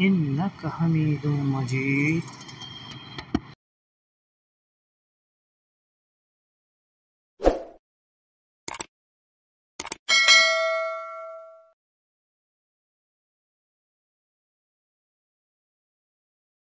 إنك حميد مجيد